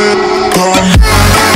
Come.